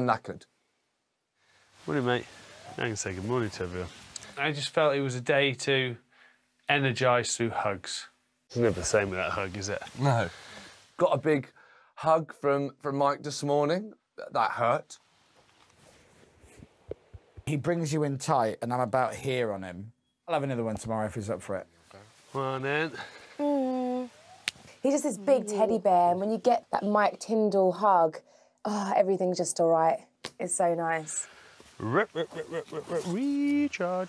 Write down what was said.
I'm knackered. Morning, mate. I can say good morning to everyone. I just felt it was a day to energise through hugs. It's never the same with that hug, is it? No. Got a big hug from, from Mike this morning. That hurt. He brings you in tight, and I'm about here on him. I'll have another one tomorrow if he's up for it. Well, then. Mm. He's just this big teddy bear, and when you get that Mike Tindall hug, oh, everything's just all right. It's so nice. Re- re- re- re- re- re- Recharge.